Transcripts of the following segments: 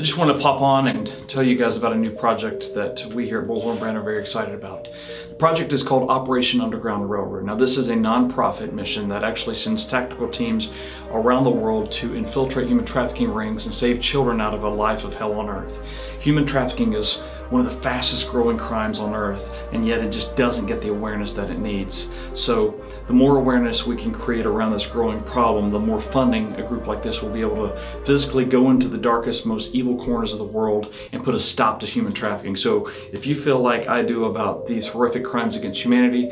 just want to pop on and tell you guys about a new project that we here at Bullhorn Brand are very excited about. The project is called Operation Underground Railroad. Now this is a nonprofit mission that actually sends tactical teams around the world to infiltrate human trafficking rings and save children out of a life of hell on earth. Human trafficking is one of the fastest growing crimes on earth, and yet it just doesn't get the awareness that it needs. So the more awareness we can create around this growing problem, the more funding a group like this will be able to physically go into the darkest, most evil corners of the world and put a stop to human trafficking. So if you feel like I do about these horrific crimes against humanity,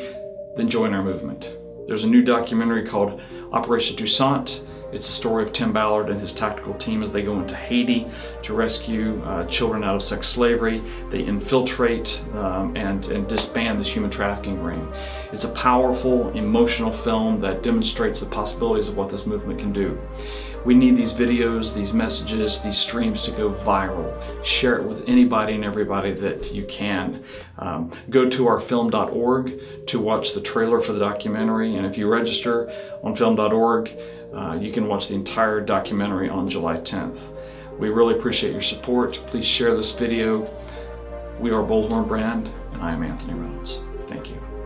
then join our movement. There's a new documentary called Operation Toussaint it's the story of Tim Ballard and his tactical team as they go into Haiti to rescue uh, children out of sex slavery. They infiltrate um, and, and disband this human trafficking ring. It's a powerful, emotional film that demonstrates the possibilities of what this movement can do. We need these videos, these messages, these streams to go viral. Share it with anybody and everybody that you can. Um, go to ourfilm.org to watch the trailer for the documentary, and if you register on film.org, uh, you can watch the entire documentary on July 10th. We really appreciate your support. Please share this video. We are Bullhorn Brand, and I am Anthony Reynolds. Thank you.